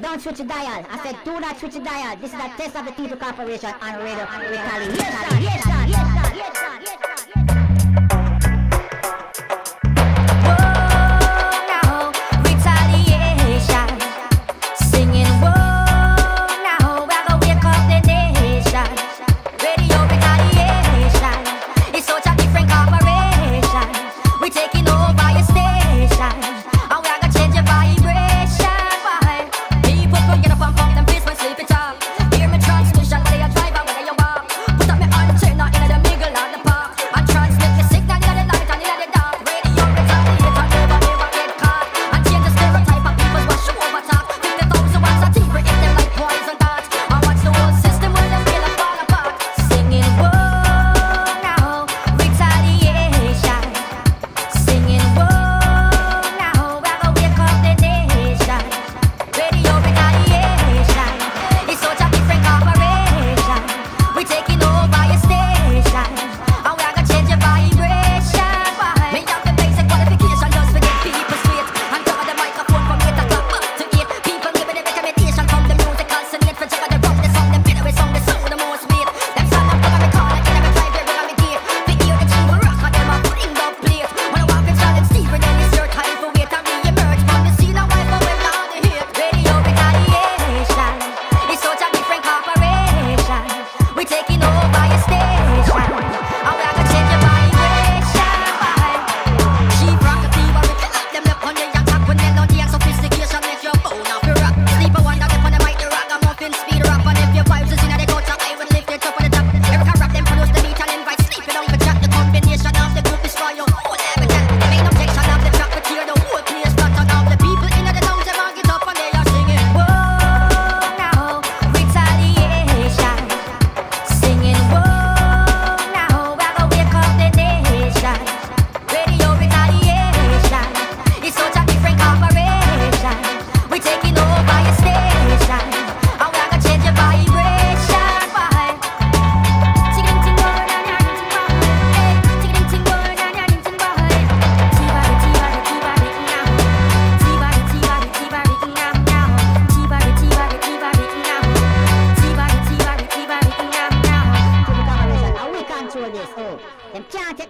Don't switch the dial. I said do not switch the dial. This is a test of the People Corporation on radio sir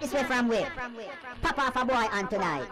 is where from where Papa off boy on tonight.